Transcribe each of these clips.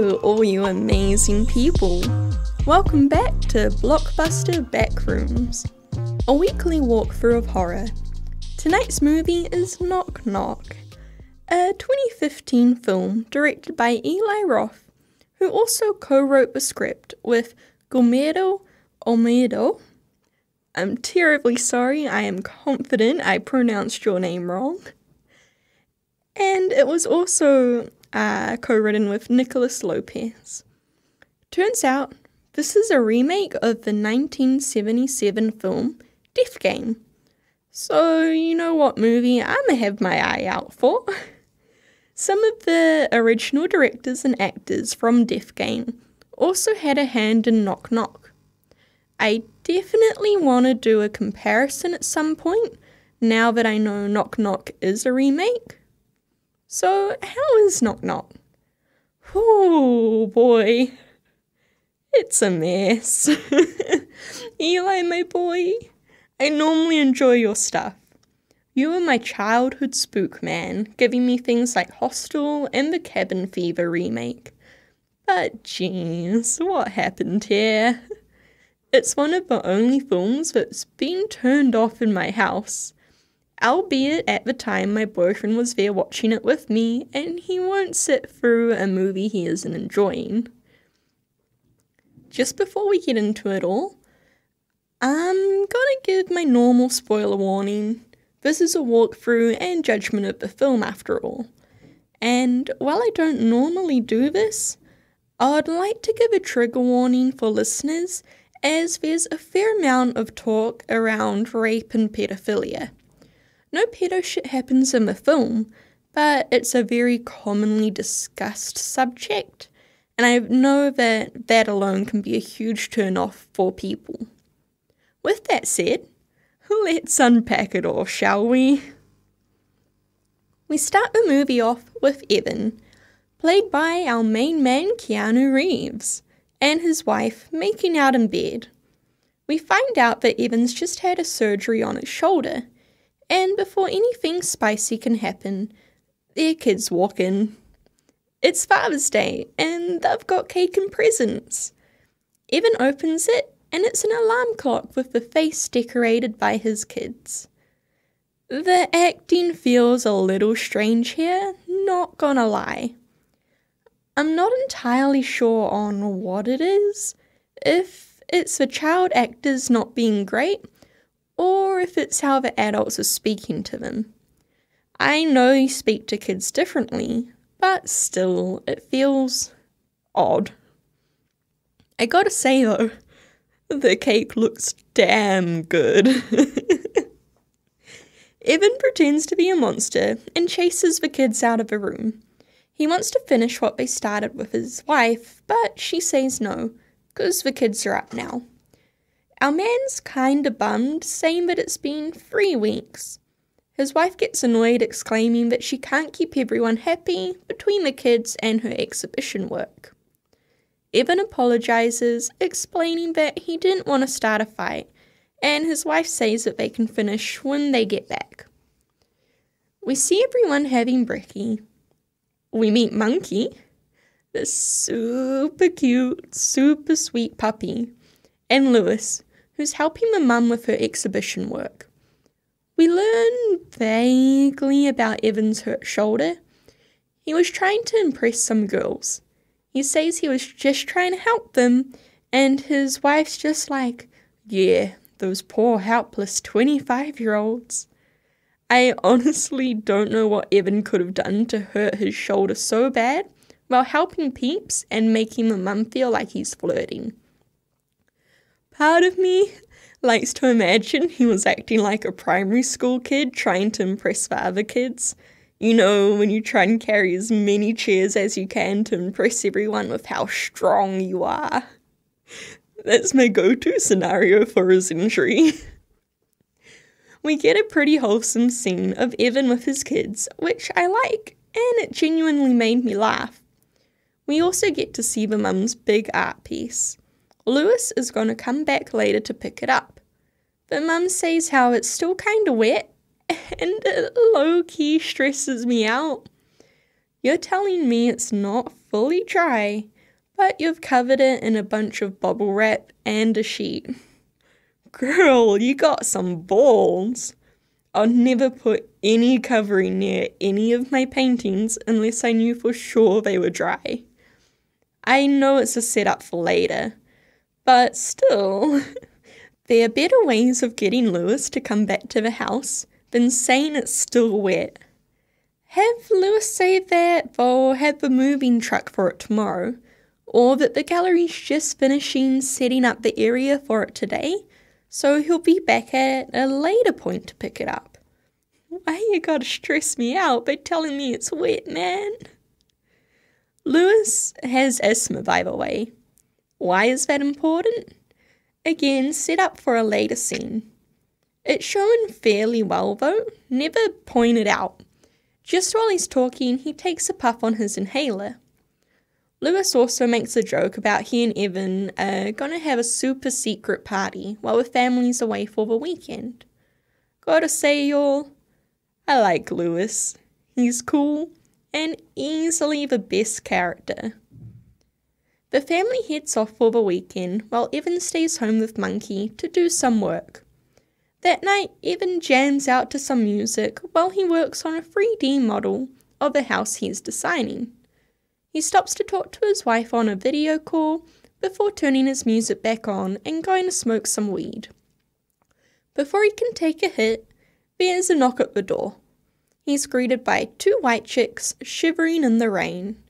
Hello, all you amazing people. Welcome back to Blockbuster Backrooms, a weekly walkthrough of horror. Tonight's movie is Knock Knock, a 2015 film directed by Eli Roth, who also co wrote the script with Guillermo Olmedo. I'm terribly sorry, I am confident I pronounced your name wrong. And it was also uh, co written with Nicolas Lopez. Turns out, this is a remake of the 1977 film Death Game. So, you know what movie I'm gonna have my eye out for? Some of the original directors and actors from Death Game also had a hand in Knock Knock. I definitely want to do a comparison at some point now that I know Knock Knock is a remake. So, how is Knock Knock? Oh boy, it's a mess. Eli, my boy, I normally enjoy your stuff. You were my childhood spook man, giving me things like Hostel and the Cabin Fever remake. But jeez, what happened here? It's one of the only films that's been turned off in my house albeit at the time my boyfriend was there watching it with me, and he won't sit through a movie he isn't enjoying. Just before we get into it all, I'm gonna give my normal spoiler warning. This is a walkthrough and judgment of the film after all. And while I don't normally do this, I'd like to give a trigger warning for listeners as there's a fair amount of talk around rape and pedophilia. No pedo shit happens in the film, but it's a very commonly discussed subject, and I know that that alone can be a huge turn off for people. With that said, let's unpack it all, shall we? We start the movie off with Evan, played by our main man Keanu Reeves, and his wife making out in bed. We find out that Evan's just had a surgery on his shoulder and before anything spicy can happen, their kids walk in. It's Father's Day, and they've got cake and presents. Evan opens it, and it's an alarm clock with the face decorated by his kids. The acting feels a little strange here, not gonna lie. I'm not entirely sure on what it is. If it's the child actors not being great, or if it's how the adults are speaking to them. I know you speak to kids differently, but still, it feels odd. I gotta say though, the cake looks damn good. Evan pretends to be a monster and chases the kids out of the room. He wants to finish what they started with his wife, but she says no, because the kids are up now. Our man's kinda bummed, saying that it's been three weeks. His wife gets annoyed, exclaiming that she can't keep everyone happy between the kids and her exhibition work. Evan apologizes, explaining that he didn't want to start a fight, and his wife says that they can finish when they get back. We see everyone having brekkie. We meet Monkey, the super cute, super sweet puppy, and Lewis, who's helping the mum with her exhibition work. We learn vaguely about Evan's hurt shoulder. He was trying to impress some girls. He says he was just trying to help them, and his wife's just like, yeah, those poor helpless 25 year olds. I honestly don't know what Evan could have done to hurt his shoulder so bad while helping peeps and making the mum feel like he's flirting. Part of me likes to imagine he was acting like a primary school kid trying to impress the other kids. You know, when you try and carry as many chairs as you can to impress everyone with how strong you are. That's my go to scenario for his injury. we get a pretty wholesome scene of Evan with his kids, which I like, and it genuinely made me laugh. We also get to see the mum's big art piece. Lewis is going to come back later to pick it up. But Mum says how it's still kind of wet and it low key stresses me out. You're telling me it's not fully dry, but you've covered it in a bunch of bubble wrap and a sheet. Girl, you got some balls. I'd never put any covering near any of my paintings unless I knew for sure they were dry. I know it's a setup for later, but still, there are better ways of getting Lewis to come back to the house than saying it's still wet. Have Lewis say that they'll have the moving truck for it tomorrow, or that the gallery's just finishing setting up the area for it today so he'll be back at a later point to pick it up. Why you gotta stress me out by telling me it's wet, man? Lewis has asthma, by the way. Why is that important? Again, set up for a later scene. It's shown fairly well, though, never pointed out. Just while he's talking, he takes a puff on his inhaler. Lewis also makes a joke about he and Evan are gonna have a super secret party while the family's away for the weekend. Gotta say, y'all, I like Lewis. He's cool and easily the best character. The family heads off for the weekend while Evan stays home with Monkey to do some work. That night, Evan jams out to some music while he works on a 3D model of the house he's designing. He stops to talk to his wife on a video call before turning his music back on and going to smoke some weed. Before he can take a hit, there's a knock at the door. He's greeted by two white chicks shivering in the rain.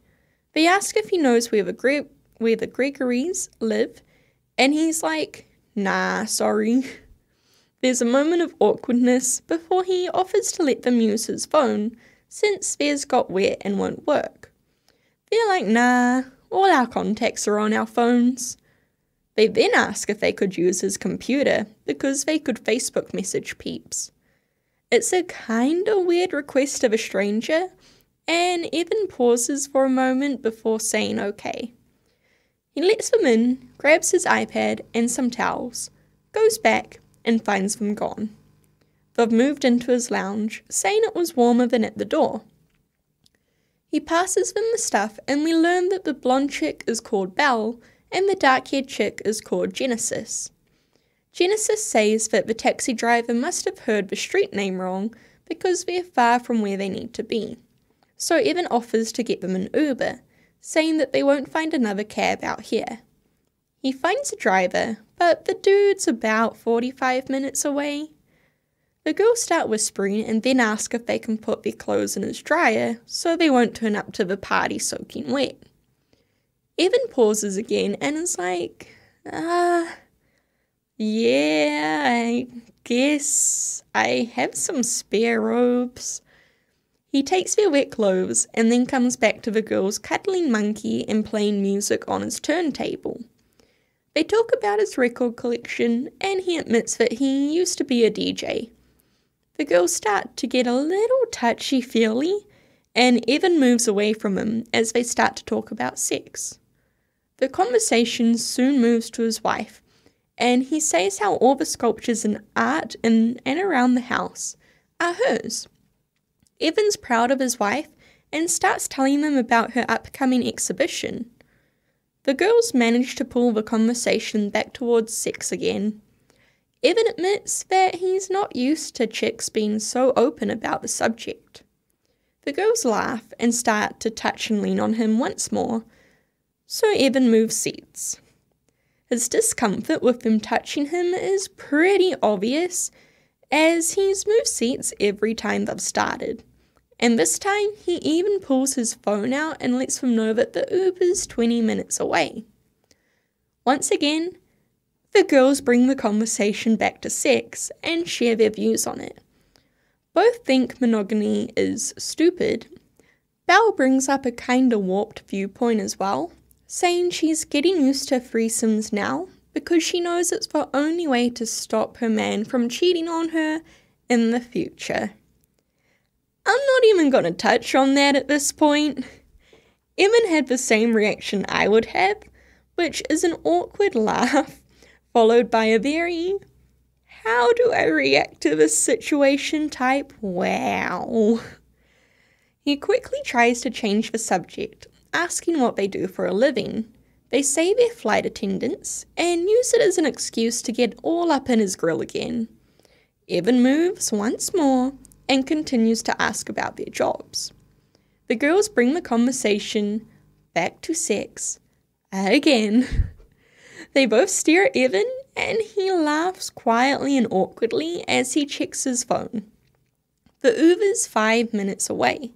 They ask if he knows where the, Gre- where the Gregories live, and he's like, nah, sorry. There's a moment of awkwardness before he offers to let them use his phone, since theirs got wet and won't work. They're like, nah, all our contacts are on our phones. They then ask if they could use his computer because they could Facebook message peeps. It's a kinda weird request of a stranger, and Evan pauses for a moment before saying okay. He lets them in, grabs his iPad and some towels, goes back, and finds them gone. They've moved into his lounge, saying it was warmer than at the door. He passes them the stuff, and we learn that the blonde chick is called Belle and the dark haired chick is called Genesis. Genesis says that the taxi driver must have heard the street name wrong because they're far from where they need to be. So Evan offers to get them an Uber, saying that they won't find another cab out here. He finds a driver, but the dude's about 45 minutes away. The girls start whispering and then ask if they can put their clothes in his dryer so they won't turn up to the party soaking wet. Evan pauses again and is like, ah, uh, yeah, I guess I have some spare robes. He takes their wet clothes and then comes back to the girls cuddling Monkey and playing music on his turntable. They talk about his record collection and he admits that he used to be a DJ the girls start to get a little touchy feely, and Evan moves away from him as they start to talk about sex. The conversation soon moves to his wife, and he says how all the sculptures and art in and around the house are hers. Evan's proud of his wife and starts telling them about her upcoming exhibition. The girls manage to pull the conversation back towards sex again. Evan admits that he's not used to chicks being so open about the subject. The girls laugh and start to touch and lean on him once more, so Evan moves seats. His discomfort with them touching him is pretty obvious, as he's moved seats every time they've started. And this time, he even pulls his phone out and lets them know that the Uber's 20 minutes away. Once again, the girls bring the conversation back to sex and share their views on it. Both think monogamy is stupid. Belle brings up a kinda warped viewpoint as well, saying she's getting used to threesomes now because she knows it's the only way to stop her man from cheating on her in the future. I'm not even gonna touch on that at this point. Evan had the same reaction I would have, which is an awkward laugh followed by a very how do I react to this situation type? Wow. He quickly tries to change the subject, asking what they do for a living. They say they're flight attendants and use it as an excuse to get all up in his grill again. Evan moves once more and continues to ask about their jobs. The girls bring the conversation back to sex again. They both stare at Evan and he laughs quietly and awkwardly as he checks his phone. The Uber's five minutes away.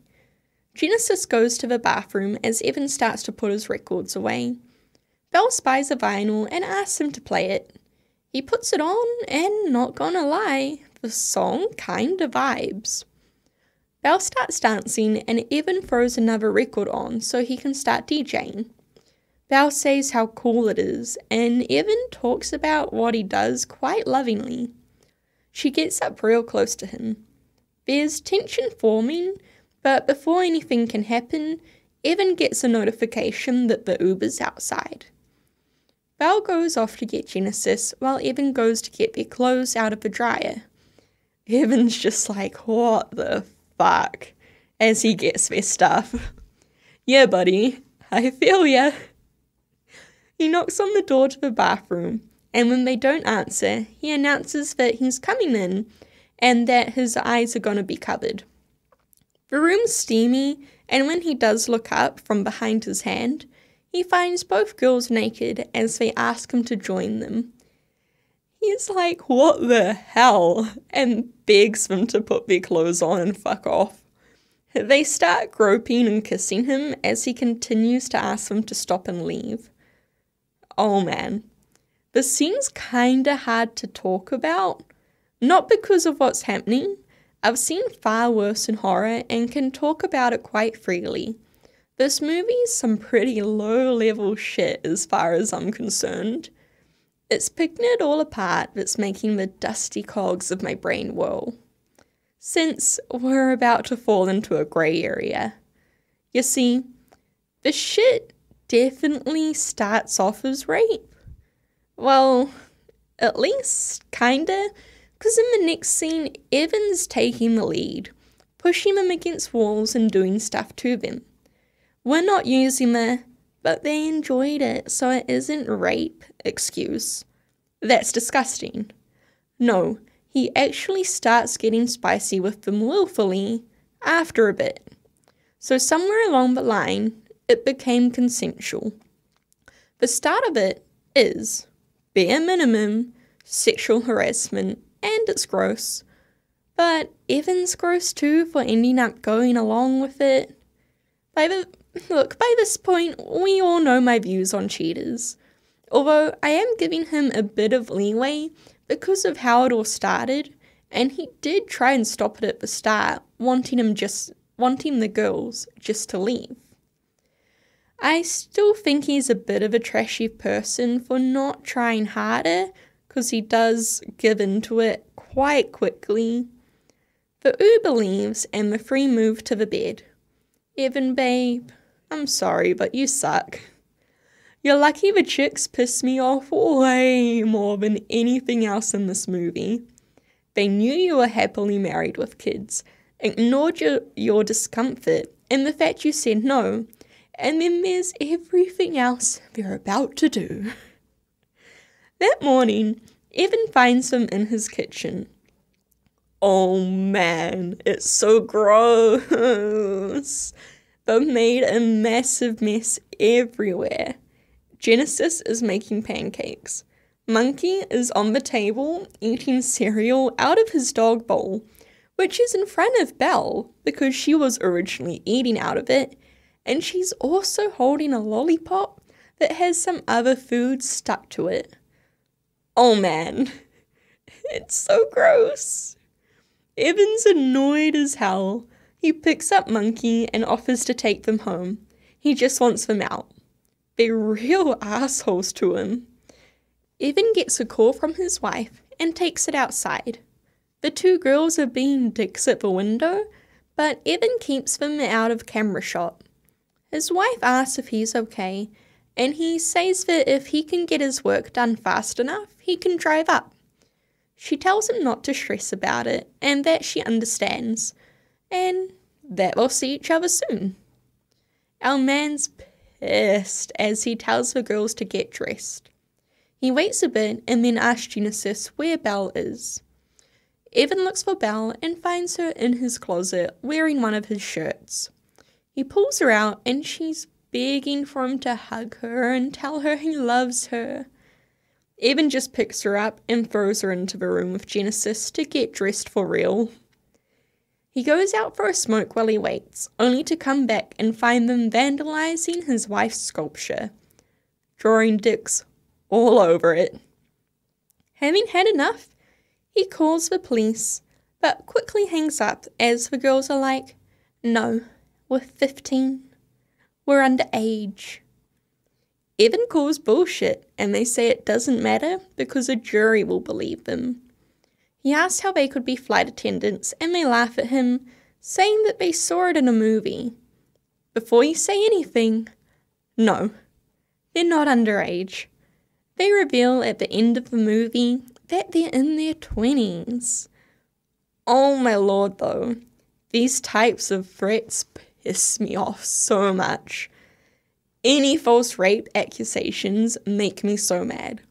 Genesis goes to the bathroom as Evan starts to put his records away. Belle spies a vinyl and asks him to play it. He puts it on, and not gonna lie, the song kinda vibes. Belle starts dancing, and Evan throws another record on so he can start DJing. Belle says how cool it is, and Evan talks about what he does quite lovingly. She gets up real close to him. There's tension forming, but before anything can happen, Evan gets a notification that the Uber's outside. Belle goes off to get Genesis while Evan goes to get their clothes out of the dryer. Evan's just like, what the fuck? As he gets their stuff. yeah, buddy, I feel ya. He knocks on the door to the bathroom, and when they don't answer, he announces that he's coming in and that his eyes are to be covered. The room's steamy, and when he does look up from behind his hand, he finds both girls naked as they ask him to join them. He's like, What the hell? and begs them to put their clothes on and fuck off. They start groping and kissing him as he continues to ask them to stop and leave. Oh man, this seems kinda hard to talk about, not because of what's happening, I've seen far worse in horror and can talk about it quite freely. This movie's some pretty low level shit as far as I'm concerned. It's picking it all apart that's making the dusty cogs of my brain whirl. Since we're about to fall into a grey area. You see, the shit definitely starts off as rape. Well, at least, kinda because in the next scene, Evan's taking the lead, pushing them against walls and doing stuff to them. We're not using the, but they enjoyed it, so it isn't rape excuse. That's disgusting. No, he actually starts getting spicy with them willfully after a bit. So, somewhere along the line, it became consensual. The start of it is, bare minimum, sexual harassment and it's gross. But Evan's gross too for ending up going along with it. By the look, by this point, we all know my views on cheaters. Although I am giving him a bit of leeway because of how it all started, and he did try and stop it at the start, wanting him just wanting the girls just to leave. I still think he's a bit of a trashy person for not trying harder because he does give into it quite quickly. The Uber leaves and the three move to the bed. Evan, babe, I'm sorry, but you suck. You're lucky the chicks piss me off way more than anything else in this movie. They knew you were happily married with kids, ignored your, your discomfort and the fact you said no, and then there's everything else they're about to do. That morning, Evan finds them in his kitchen. Oh man, it's so gross. They've made a massive mess everywhere. Genesis is making pancakes. Monkey is on the table eating cereal out of his dog bowl, which is in front of Belle because she was originally eating out of it, and she's also holding a lollipop that has some other food stuck to it. Oh man, it's so gross. Evan's annoyed as hell. He picks up Monkey and offers to take them home. He just wants them out. They're real assholes to him. Evan gets a call from his wife and takes it outside. The two girls are being dicks at the window, but Evan keeps them out of camera shot. His wife asks if he's okay, and he says that if he can get his work done fast enough, he can drive up. She tells him not to stress about it and that she understands. And that we'll see each other soon. Our man's pissed as he tells the girls to get dressed. He waits a bit and then asks Genesis where Belle is. Evan looks for Belle and finds her in his closet wearing one of his shirts. He pulls her out and she's begging for him to hug her and tell her he loves her. Evan just picks her up and throws her into the room with Genesis to get dressed for real. He goes out for a smoke while he waits, only to come back and find them vandalizing his wife's sculpture, drawing dicks all over it. Having had enough, he calls the police, but quickly hangs up as the girls are like, No, we're 15. We're underage. Evan calls bullshit, and they say it doesn't matter because a jury will believe them. He asked how they could be flight attendants, and they laugh at him, saying that they saw it in a movie. Before you say anything, no, they're not underage. They reveal at the end of the movie that they're in their 20s. Oh my lord, though, these types of threats piss me off so much. Any false rape accusations make me so mad.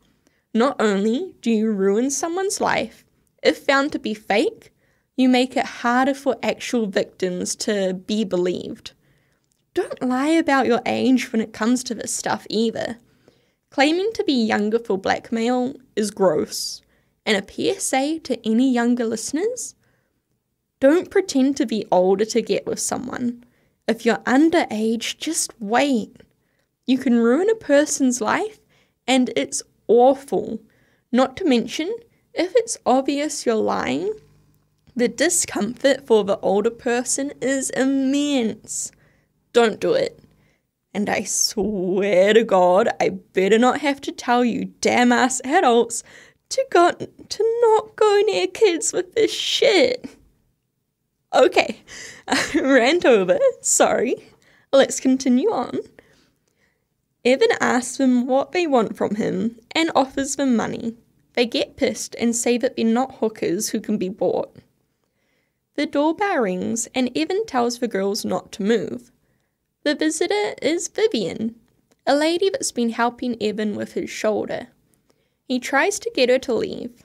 Not only do you ruin someone's life, if found to be fake, you make it harder for actual victims to be believed. Don't lie about your age when it comes to this stuff either. Claiming to be younger for blackmail is gross. And a PSA to any younger listeners don't pretend to be older to get with someone. If you're underage, just wait. You can ruin a person's life, and it's awful. Not to mention, if it's obvious you're lying, the discomfort for the older person is immense. Don't do it. And I swear to God, I better not have to tell you damn ass adults to go to not go near kids with this shit. Okay, rant over. Sorry. Let's continue on. Evan asks them what they want from him and offers them money. They get pissed and say that they're not hookers who can be bought. The doorbell rings and Evan tells the girls not to move. The visitor is Vivian, a lady that's been helping Evan with his shoulder. He tries to get her to leave.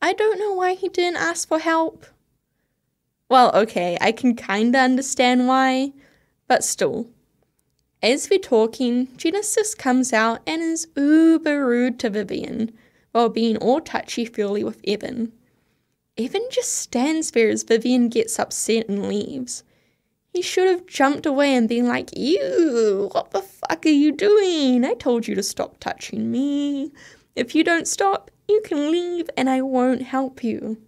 I don't know why he didn't ask for help. Well, okay, I can kinda understand why, but still. As they're talking, Genesis comes out and is uber rude to Vivian, while being all touchy feely with Evan. Evan just stands there as Vivian gets upset and leaves. He should have jumped away and been like, Ew, what the fuck are you doing? I told you to stop touching me. If you don't stop, you can leave and I won't help you.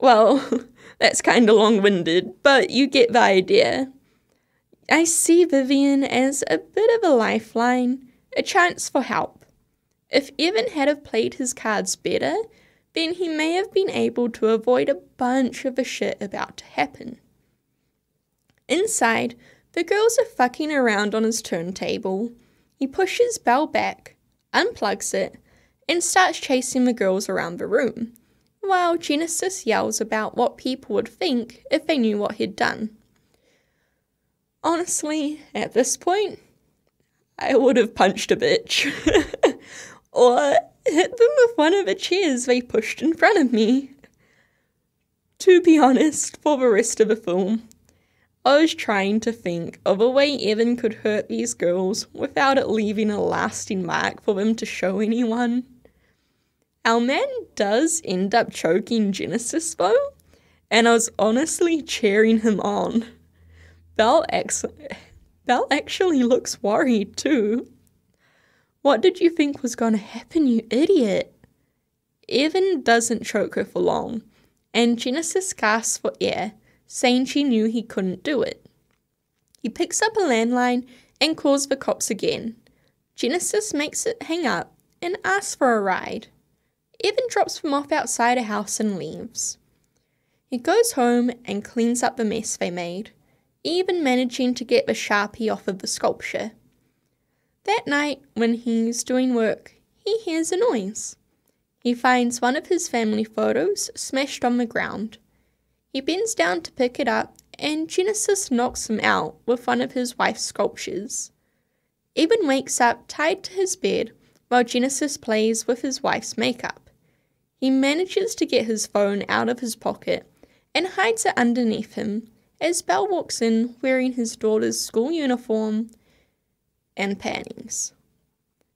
Well, that's kind of long winded, but you get the idea. I see Vivian as a bit of a lifeline, a chance for help. If Evan had have played his cards better, then he may have been able to avoid a bunch of the shit about to happen. Inside, the girls are fucking around on his turntable. He pushes Belle back, unplugs it, and starts chasing the girls around the room, while Genesis yells about what people would think if they knew what he'd done. Honestly, at this point, I would have punched a bitch. or hit them with one of the chairs they pushed in front of me. To be honest, for the rest of the film, I was trying to think of a way Evan could hurt these girls without it leaving a lasting mark for them to show anyone. Our man does end up choking Genesis though, and I was honestly cheering him on. Belle, ex- Belle actually looks worried too. What did you think was going to happen, you idiot? Evan doesn't choke her for long, and Genesis gasps for air, saying she knew he couldn't do it. He picks up a landline and calls the cops again. Genesis makes it hang up and asks for a ride. Evan drops them off outside a house and leaves. He goes home and cleans up the mess they made, even managing to get the sharpie off of the sculpture. That night, when he's doing work, he hears a noise. He finds one of his family photos smashed on the ground. He bends down to pick it up and Genesis knocks him out with one of his wife's sculptures. Evan wakes up tied to his bed while Genesis plays with his wife's makeup. He manages to get his phone out of his pocket and hides it underneath him as Belle walks in wearing his daughter's school uniform and panties.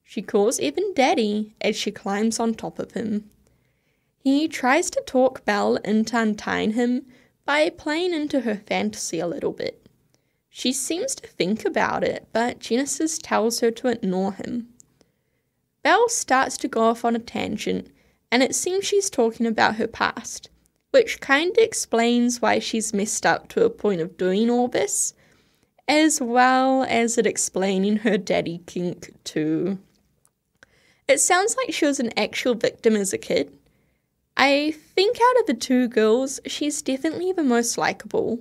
She calls Evan daddy as she climbs on top of him. He tries to talk Belle into untying him by playing into her fantasy a little bit. She seems to think about it, but Genesis tells her to ignore him. Belle starts to go off on a tangent, and it seems she's talking about her past, which kinda explains why she's messed up to a point of doing all this, as well as it explaining her daddy kink too. It sounds like she was an actual victim as a kid. I think out of the two girls, she's definitely the most likable.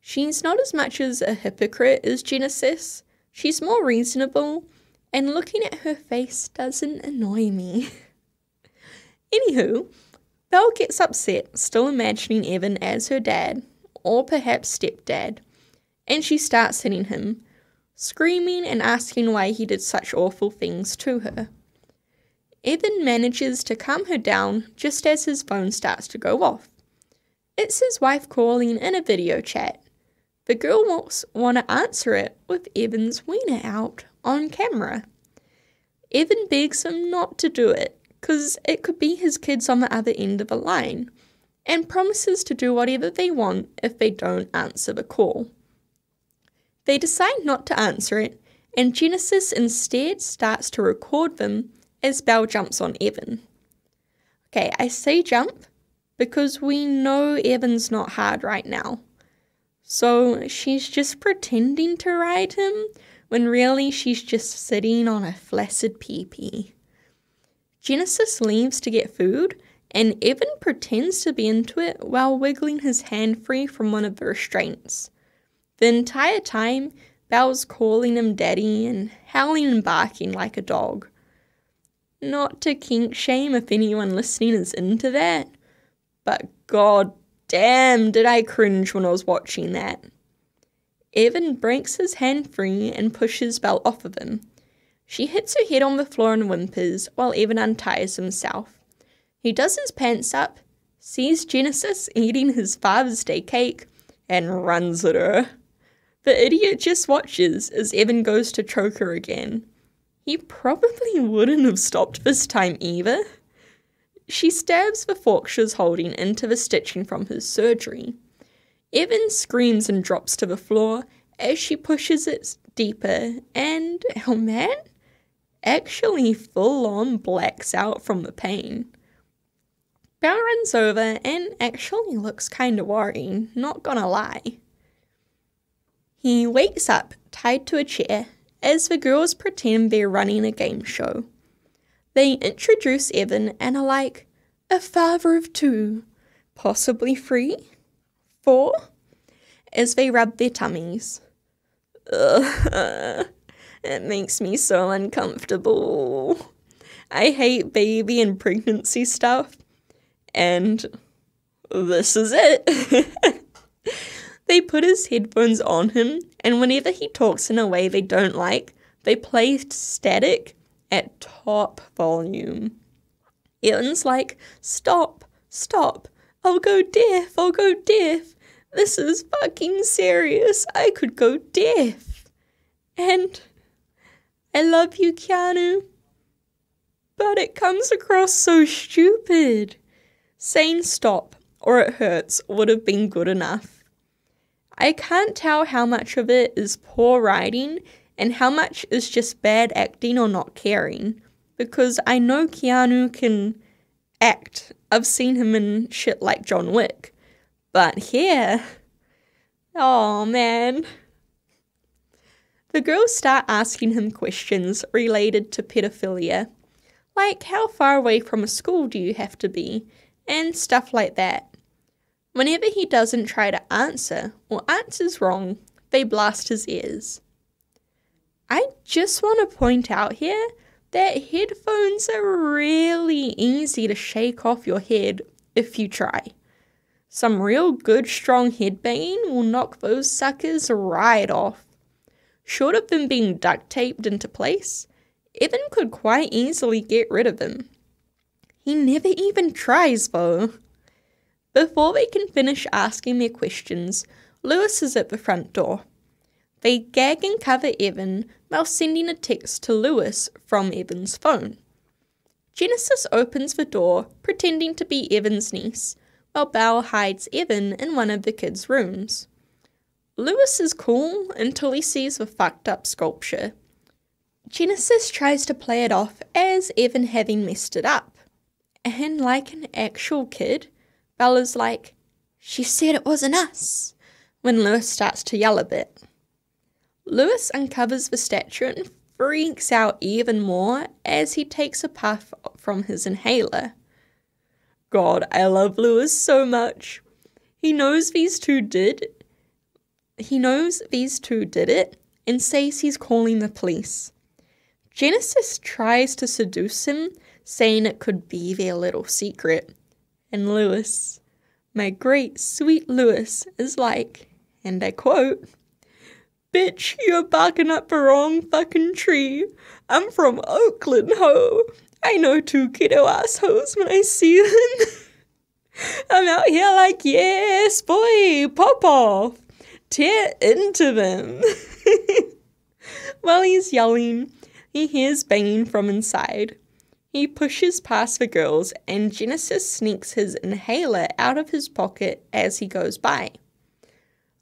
She's not as much as a hypocrite as Genesis. She's more reasonable, and looking at her face doesn't annoy me. Anywho, Belle gets upset, still imagining Evan as her dad, or perhaps stepdad, and she starts hitting him, screaming and asking why he did such awful things to her. Evan manages to calm her down just as his phone starts to go off. It's his wife calling in a video chat. The girl wants want to answer it with Evan's wiener out on camera. Evan begs him not to do it because it could be his kids on the other end of the line and promises to do whatever they want if they don't answer the call. They decide not to answer it, and Genesis instead starts to record them as Belle jumps on Evan. Okay, I say jump because we know Evan's not hard right now. So she's just pretending to ride him when really she's just sitting on a flaccid peepee. Genesis leaves to get food, and Evan pretends to be into it while wiggling his hand free from one of the restraints. The entire time, Belle was calling him daddy and howling and barking like a dog. Not to kink shame if anyone listening is into that, but god damn did I cringe when I was watching that. Evan breaks his hand free and pushes Belle off of him. She hits her head on the floor and whimpers while Evan unties himself. He does his pants up, sees Genesis eating his Father's Day cake, and runs at her. The idiot just watches as Evan goes to choke her again. He probably wouldn't have stopped this time either. She stabs the fork she's holding into the stitching from his surgery. Evan screams and drops to the floor as she pushes it deeper, and our man actually full on blacks out from the pain. Belle runs over and actually looks kinda worrying, not gonna lie. He wakes up, tied to a chair, as the girls pretend they're running a game show. They introduce Evan and are like, a father of two, possibly three, four, as they rub their tummies. Ugh, it makes me so uncomfortable. I hate baby and pregnancy stuff, and this is it. They put his headphones on him, and whenever he talks in a way they don't like, they play static at top volume. Evan's like, Stop, stop, I'll go deaf, I'll go deaf. This is fucking serious. I could go deaf. And I love you, Keanu. But it comes across so stupid. Saying stop or it hurts would have been good enough. I can't tell how much of it is poor writing and how much is just bad acting or not caring. Because I know Keanu can act. I've seen him in shit like John Wick. But here, oh man. The girls start asking him questions related to pedophilia, like how far away from a school do you have to be, and stuff like that. Whenever he doesn't try to answer or answers wrong, they blast his ears. I just want to point out here that headphones are really easy to shake off your head if you try. Some real good strong headbanging will knock those suckers right off. Short of them being duct taped into place, Evan could quite easily get rid of them. He never even tries, though. Before they can finish asking their questions, Lewis is at the front door. They gag and cover Evan while sending a text to Lewis from Evan's phone. Genesis opens the door, pretending to be Evan's niece, while Belle hides Evan in one of the kids' rooms. Lewis is cool until he sees the fucked up sculpture. Genesis tries to play it off as Evan having messed it up. And like an actual kid, Bella's like, She said it wasn't us, when Lewis starts to yell a bit. Lewis uncovers the statue and freaks out even more as he takes a puff from his inhaler. God, I love Lewis so much. He knows these two did he knows these two did it and says he's calling the police. Genesis tries to seduce him, saying it could be their little secret. And Lewis, my great sweet Lewis, is like, and I quote, Bitch, you're barking up the wrong fucking tree. I'm from Oakland, ho. I know two kiddo assholes when I see them. I'm out here like, yes, boy, pop off tear into them. While he's yelling, he hears banging from inside. He pushes past the girls, and Genesis sneaks his inhaler out of his pocket as he goes by.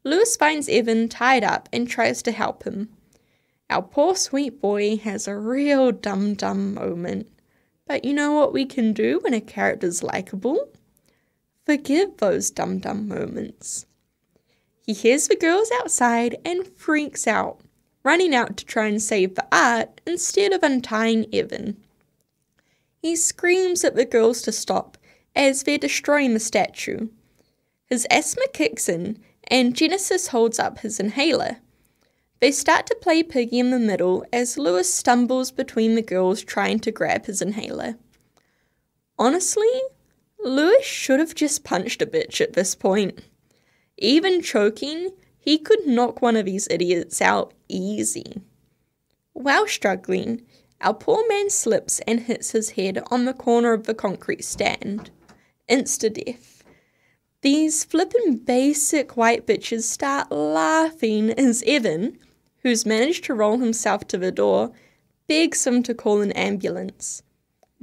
Lewis finds Evan tied up and tries to help him. Our poor sweet boy has a real dum dum moment. But you know what we can do when a character's likable? Forgive those dum dum moments. He hears the girls outside and freaks out, running out to try and save the art instead of untying Evan. He screams at the girls to stop as they're destroying the statue. His asthma kicks in, and Genesis holds up his inhaler. They start to play Piggy in the middle as Lewis stumbles between the girls trying to grab his inhaler. Honestly, Lewis should have just punched a bitch at this point. Even choking, he could knock one of these idiots out easy. While struggling, our poor man slips and hits his head on the corner of the concrete stand. Insta death. These flippin' basic white bitches start laughing as Evan, who's managed to roll himself to the door, begs him to call an ambulance.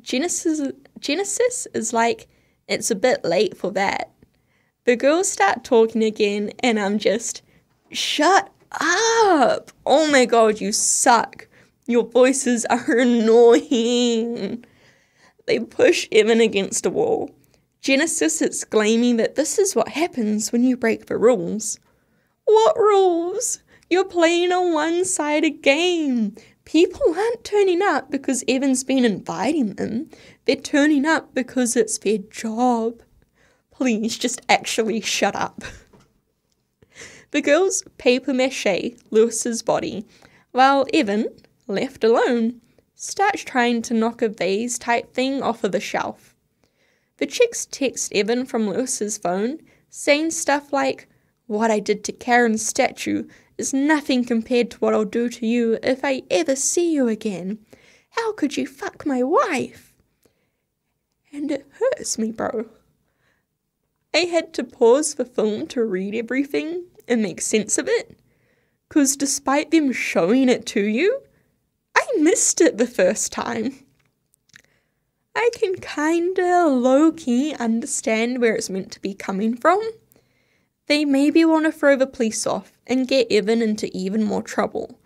Genesis, Genesis is like, it's a bit late for that. The girls start talking again, and I'm just, shut up! Oh my god, you suck! Your voices are annoying! They push Evan against a wall. Genesis exclaiming that this is what happens when you break the rules. What rules? You're playing a one sided game. People aren't turning up because Evan's been inviting them, they're turning up because it's their job. Please just actually shut up. The girls paper mache Lewis's body, while Evan, left alone, starts trying to knock a vase type thing off of the shelf. The chicks text Evan from Lewis's phone, saying stuff like, What I did to Karen's statue is nothing compared to what I'll do to you if I ever see you again. How could you fuck my wife? And it hurts me, bro. I had to pause the film to read everything and make sense of it. Because despite them showing it to you, missed it the first time. I can kinda low key understand where it's meant to be coming from. They maybe want to throw the police off and get Evan into even more trouble.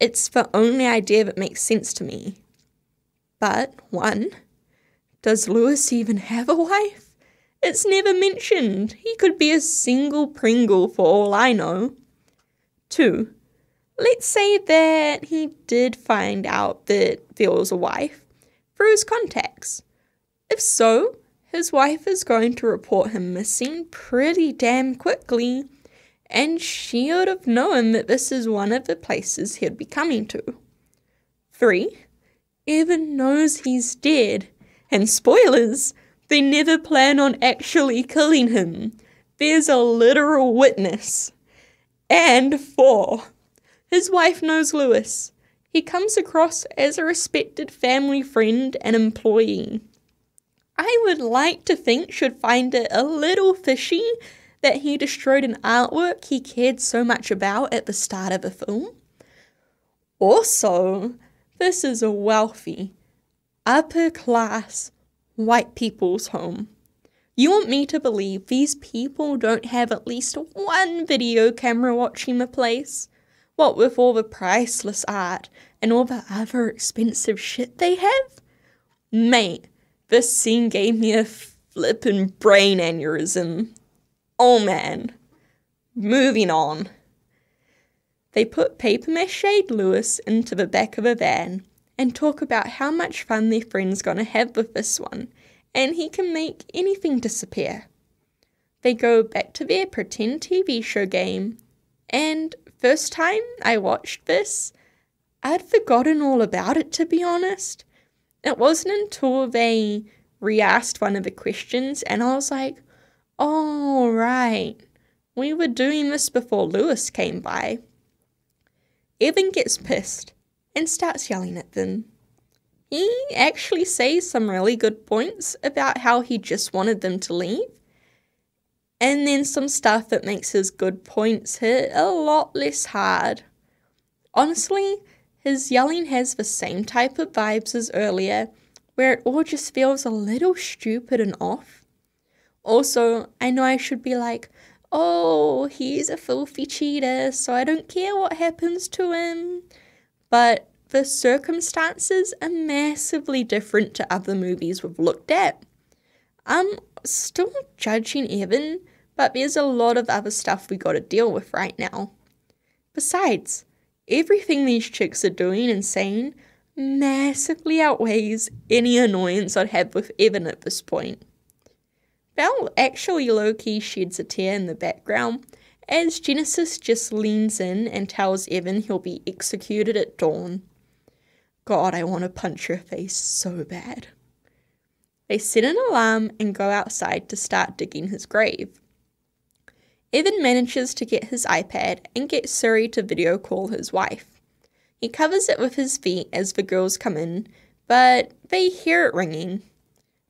It's the only idea that makes sense to me. But, one, does Lewis even have a wife? It's never mentioned. He could be a single Pringle for all I know. 2. Let's say that he did find out that there was a wife through his contacts. If so, his wife is going to report him missing pretty damn quickly, and she would have known that this is one of the places he'd be coming to. 3. Evan knows he's dead, and spoilers, They never plan on actually killing him. There's a literal witness. And four, his wife knows Lewis. He comes across as a respected family friend and employee. I would like to think should find it a little fishy that he destroyed an artwork he cared so much about at the start of a film. Also, this is a wealthy, upper class, white people's home. You want me to believe these people don't have at least one video camera watching the place? What with all the priceless art and all the other expensive shit they have? Mate, this scene gave me a flippin' brain aneurysm. Oh man. Moving on. They put paper mache Lewis into the back of a van and talk about how much fun their friend's gonna have with this one, and he can make anything disappear. They go back to their pretend TV show game, and first time I watched this, I'd forgotten all about it to be honest. It wasn't until they re asked one of the questions and I was like, oh, right. We were doing this before Lewis came by. Evan gets pissed and starts yelling at them. He actually says some really good points about how he just wanted them to leave, and then some stuff that makes his good points hit a lot less hard. Honestly, his yelling has the same type of vibes as earlier, where it all just feels a little stupid and off. Also, I know I should be like, oh, he's a filthy cheater, so I don't care what happens to him. But the circumstances are massively different to other movies we've looked at. I'm still judging Evan, but there's a lot of other stuff we gotta deal with right now. Besides, everything these chicks are doing and saying massively outweighs any annoyance I'd have with Evan at this point. Belle actually low key sheds a tear in the background as Genesis just leans in and tells Evan he'll be executed at dawn. God, I want to punch her face so bad. They set an alarm and go outside to start digging his grave. Evan manages to get his iPad and get Siri to video call his wife. He covers it with his feet as the girls come in, but they hear it ringing.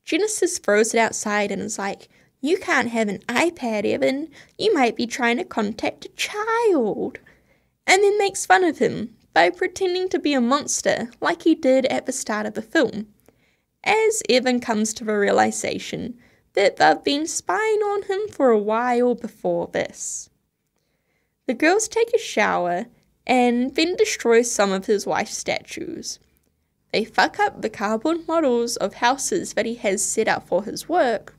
Genesis throws it outside and is like, You can't have an iPad, Evan. You might be trying to contact a child. And then makes fun of him by pretending to be a monster like he did at the start of the film. As Evan comes to the realization that they've been spying on him for a while before this. The girls take a shower and then destroy some of his wife's statues. They fuck up the cardboard models of houses that he has set up for his work,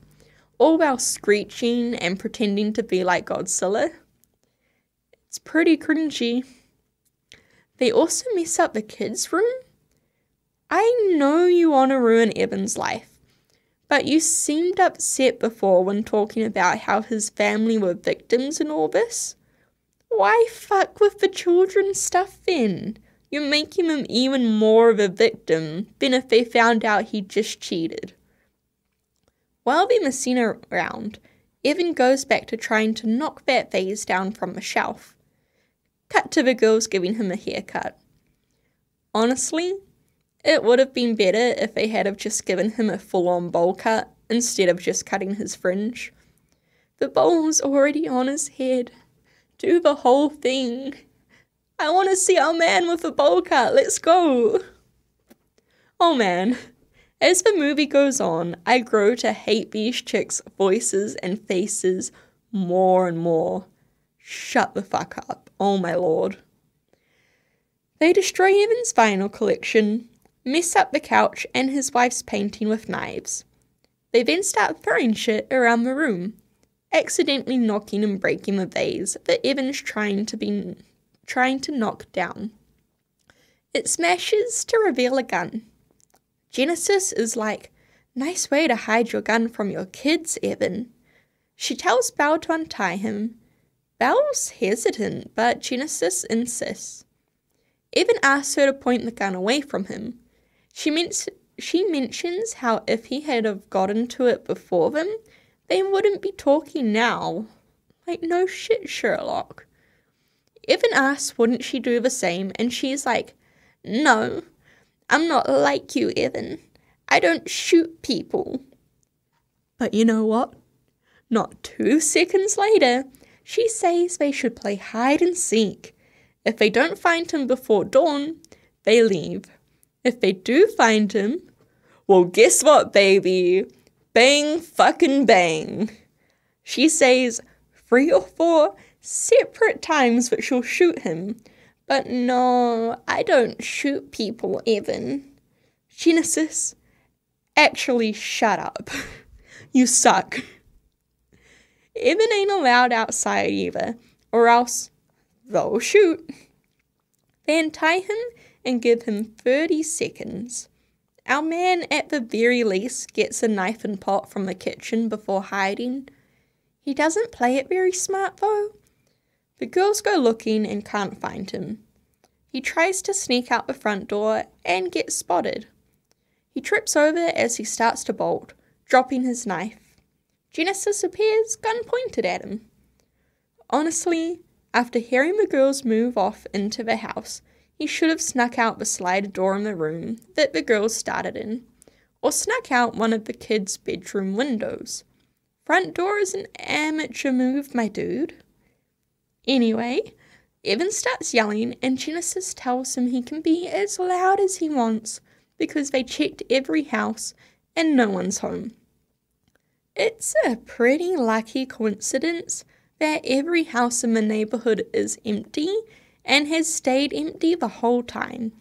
all while screeching and pretending to be like Godzilla. It's pretty cringy. They also mess up the kids' room. I know you want to ruin Evan's life, but you seemed upset before when talking about how his family were victims in all this. Why fuck with the children stuff then? You're making them even more of a victim than if they found out he just cheated. While they're messing around, Evan goes back to trying to knock that vase down from the shelf. Cut to the girls giving him a haircut. Honestly, it would have been better if they had have just given him a full-on bowl cut instead of just cutting his fringe. The bowl's already on his head. Do the whole thing. I want to see our man with a bowl cut. Let's go. Oh man. As the movie goes on, I grow to hate these chicks' voices and faces more and more. Shut the fuck up. Oh my lord. They destroy Evan's vinyl collection, mess up the couch and his wife's painting with knives. They then start throwing shit around the room, accidentally knocking and breaking the vase that Evan's trying to be trying to knock down. It smashes to reveal a gun. Genesis is like, Nice way to hide your gun from your kids, Evan. She tells Belle to untie him. Belle's hesitant, but Genesis insists. Evan asks her to point the gun away from him, she, means, she mentions how if he had have gotten to it before them, they wouldn't be talking now. Like, no shit, Sherlock. Evan asks, wouldn't she do the same? And she's like, no, I'm not like you, Evan. I don't shoot people. But you know what? Not two seconds later, she says they should play hide and seek. If they don't find him before dawn, they leave. If they do find him, well, guess what, baby? Bang fucking bang. She says three or four separate times that she'll shoot him. But no, I don't shoot people, Evan. Genesis, actually, shut up. you suck. Evan ain't allowed outside either, or else they'll shoot. They untie him and give him 30 seconds. Our man, at the very least, gets a knife and pot from the kitchen before hiding. He doesn't play it very smart, though. The girls go looking and can't find him. He tries to sneak out the front door and gets spotted. He trips over as he starts to bolt, dropping his knife. Genesis appears, gun pointed at him. Honestly, after hearing the girls move off into the house, he should have snuck out the slided door in the room that the girls started in, or snuck out one of the kids' bedroom windows. Front door is an amateur move, my dude. Anyway, Evan starts yelling, and Genesis tells him he can be as loud as he wants because they checked every house and no one's home. It's a pretty lucky coincidence that every house in the neighborhood is empty and has stayed empty the whole time.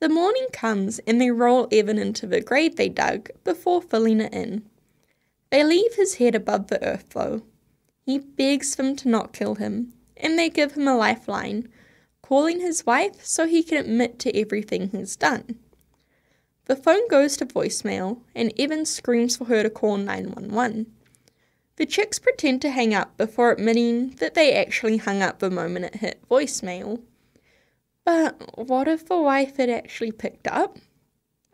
The morning comes and they roll Evan into the grave they dug before filling it in. They leave his head above the earth though. He begs them to not kill him, and they give him a lifeline, calling his wife so he can admit to everything he's done. The phone goes to voicemail, and Evan screams for her to call 911. The chicks pretend to hang up before admitting that they actually hung up the moment it hit voicemail. But what if the wife had actually picked up?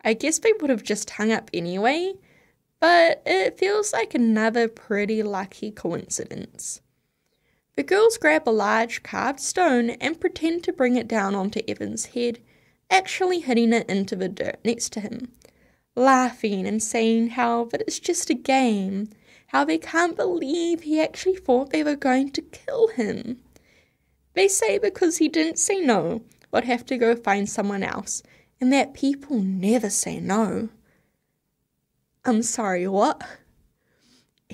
I guess they would have just hung up anyway, but it feels like another pretty lucky coincidence. The girls grab a large carved stone and pretend to bring it down onto Evan's head, actually hitting it into the dirt next to him, laughing and saying how that it's just a game, how they can't believe he actually thought they were going to kill him. They say because he didn't say no, would have to go find someone else, and that people never say no. I'm sorry, what?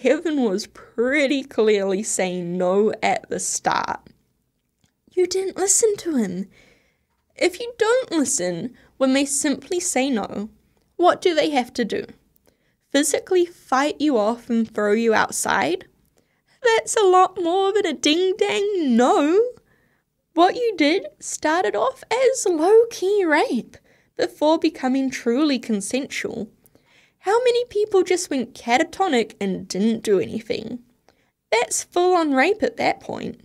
Evan was pretty clearly saying no at the start. You didn't listen to him. If you don't listen when they simply say no, what do they have to do? Physically fight you off and throw you outside? That's a lot more than a ding dang no. What you did started off as low key rape before becoming truly consensual. How many people just went catatonic and didn't do anything? That's full on rape at that point.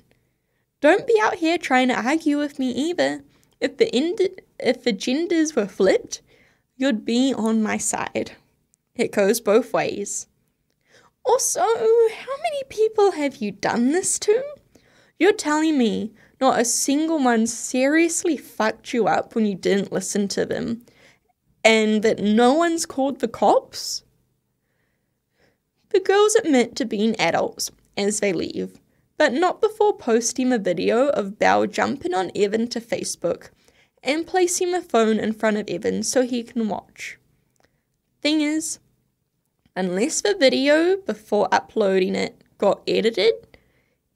Don't be out here trying to argue with me either. If the end, if the genders were flipped, you'd be on my side. It goes both ways. Also, how many people have you done this to? You're telling me not a single one seriously fucked you up when you didn't listen to them and that no one's called the cops? The girls admit to being adults as they leave, but not before posting a video of Belle jumping on Evan to Facebook and placing the phone in front of Evan so he can watch. Thing is, unless the video before uploading it got edited,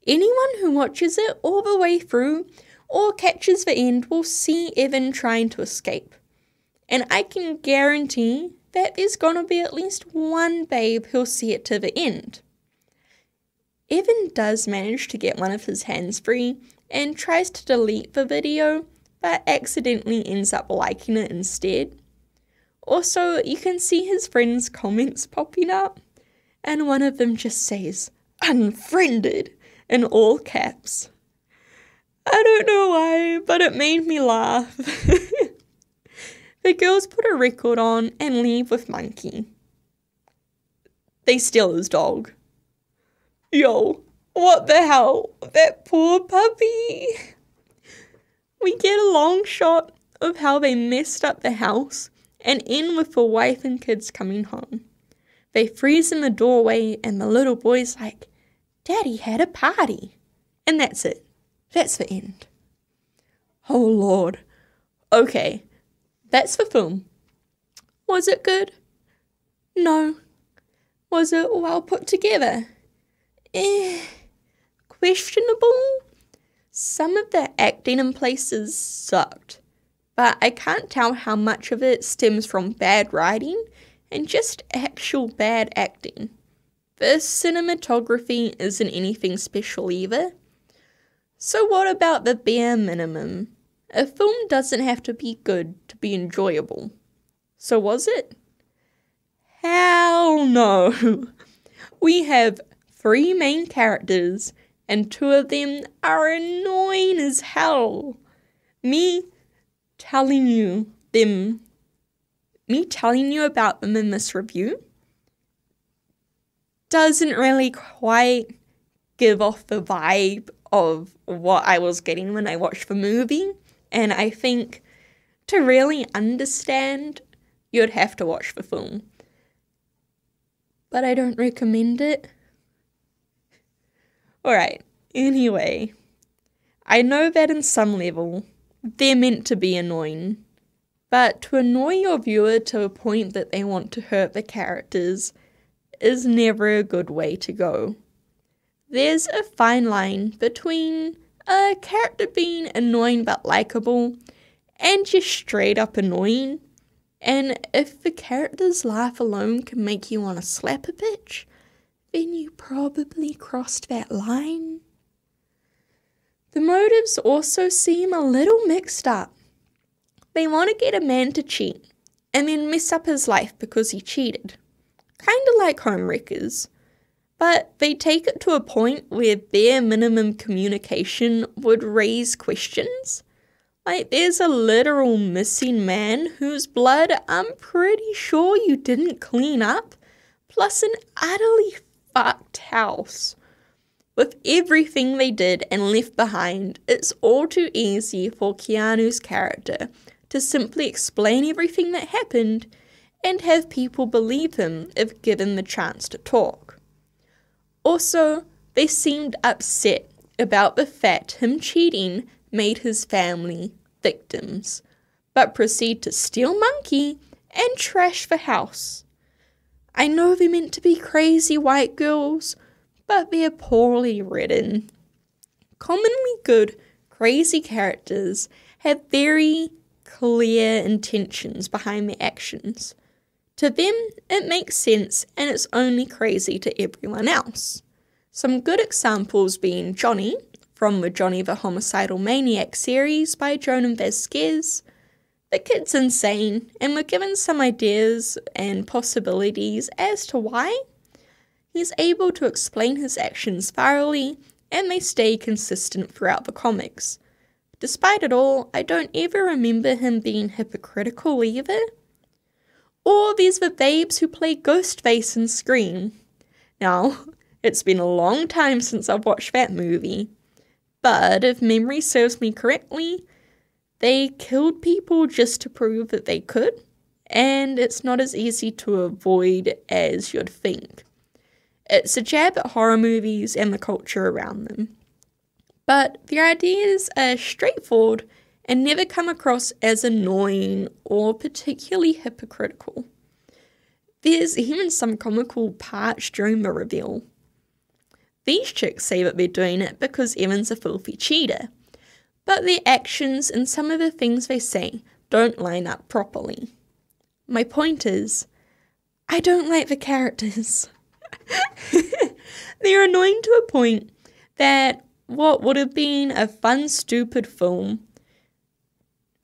anyone who watches it all the way through or catches the end will see Evan trying to escape. And I can guarantee that there's gonna be at least one babe who'll see it to the end. Evan does manage to get one of his hands free and tries to delete the video, but accidentally ends up liking it instead. Also, you can see his friends' comments popping up, and one of them just says, Unfriended, in all caps. I don't know why, but it made me laugh. The girls put a record on and leave with Monkey. They steal his dog. Yo, what the hell? That poor puppy. We get a long shot of how they messed up the house and end with the wife and kids coming home. They freeze in the doorway, and the little boy's like, Daddy had a party. And that's it. That's the end. Oh Lord. Okay, that's the film. Was it good? No. Was it well put together? Eh. Questionable? Some of the acting in places sucked, but I can't tell how much of it stems from bad writing and just actual bad acting. The cinematography isn't anything special either. So, what about the bare minimum? A film doesn't have to be good to be enjoyable. So, was it? Hell no! We have three main characters, and two of them are annoying as hell. Me telling you them me telling you about them in this review doesn't really quite give off the vibe of what I was getting when I watched the movie. And I think to really understand, you'd have to watch the film. But I don't recommend it. Alright, anyway, I know that in some level, they're meant to be annoying. But to annoy your viewer to a point that they want to hurt the characters is never a good way to go. There's a fine line between a character being annoying but likable and just straight up annoying. And if the character's laugh alone can make you want to slap a bitch, then you probably crossed that line. The motives also seem a little mixed up. They want to get a man to cheat and then mess up his life because he cheated. Kinda like homewreckers. But they take it to a point where bare minimum communication would raise questions. Like, there's a literal missing man whose blood I'm pretty sure you didn't clean up, plus an utterly fucked house. With everything they did and left behind, it's all too easy for Keanu's character to simply explain everything that happened and have people believe him if given the chance to talk. Also, they seemed upset about the fact him cheating made his family victims, but proceed to steal Monkey and trash the house. I know they're meant to be crazy white girls, but they're poorly written. Commonly good, crazy characters have very clear intentions behind their actions. To them, it makes sense and it's only crazy to everyone else. Some good examples being Johnny from the Johnny the Homicidal Maniac series by Jhonen Vasquez. The kid's insane, and we're given some ideas and possibilities as to why. He's able to explain his actions thoroughly, and they stay consistent throughout the comics. Despite it all, I don't ever remember him being hypocritical either. Or there's the babes who play Ghostface and Scream. Now, it's been a long time since I've watched that movie, but if memory serves me correctly, they killed people just to prove that they could, and it's not as easy to avoid as you'd think. It's a jab at horror movies and the culture around them but the ideas are straightforward and never come across as annoying or particularly hypocritical. There's even some comical parts during the reveal. These chicks say that they're doing it because Evan's a filthy cheater, but their actions and some of the things they say don't line up properly. My point is, I don't like the characters. They're annoying to a point that what would have been a fun, stupid film.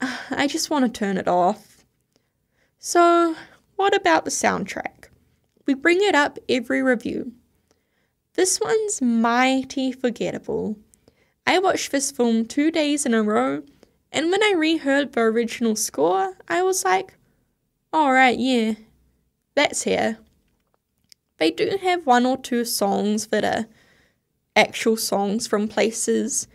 I just want to turn it off. So, what about the soundtrack? We bring it up every review. This one's mighty forgettable. I watched this film two days in a row, And when I reheard the original score, I was like, alright, yeah, that's here. They do have one or two songs that are actual songs from places,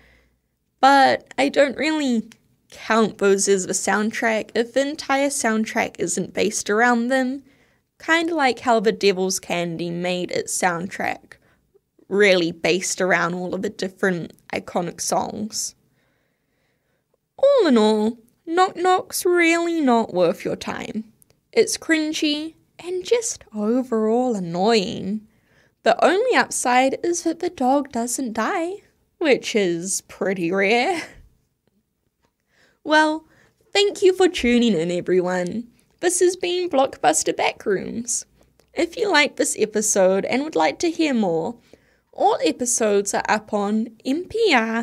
but I don't really count those as the soundtrack if the entire soundtrack isn't based around them. Kind of like how the Devil's Candy made its soundtrack really based around all of the different iconic songs. All in all, Knock Knock's really not worth your time. It's cringy and just overall annoying. The only upside is that the dog doesn't die, which is pretty rare. Well, thank you for tuning in, everyone. This has been Blockbuster Backrooms. If you liked this episode and would like to hear more, all episodes are up on mpr.nz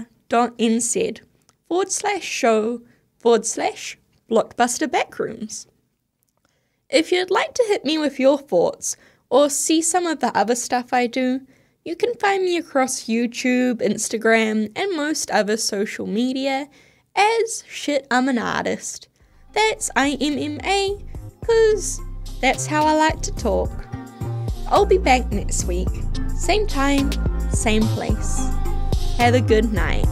forward slash show forward slash blockbuster backrooms. If you'd like to hit me with your thoughts or see some of the other stuff I do, you can find me across YouTube, Instagram, and most other social media as shit I'm an artist. That's IMMA, because that's how I like to talk. I'll be back next week, same time, same place. Have a good night.